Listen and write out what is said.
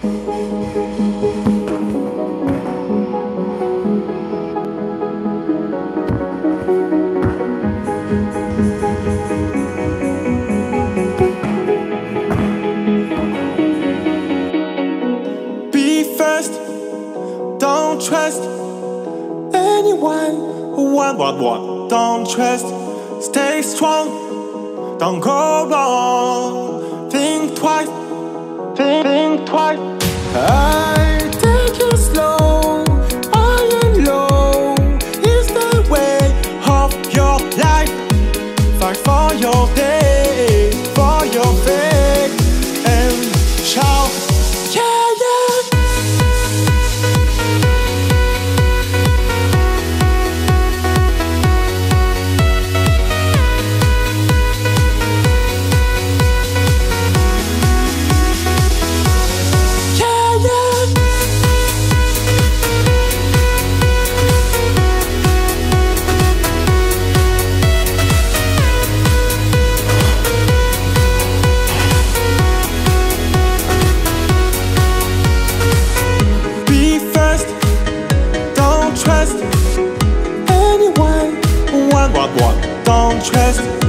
Be first, don't trust anyone. What, what, what? Don't trust, stay strong, don't go wrong. Think twice, think, twice. I take it slow, high and low. Is the way of your life. Fight for your day, anyone. One, one, one. Don't trust